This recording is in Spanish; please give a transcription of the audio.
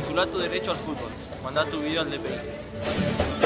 Titula tu derecho al fútbol. Manda tu video al DPI.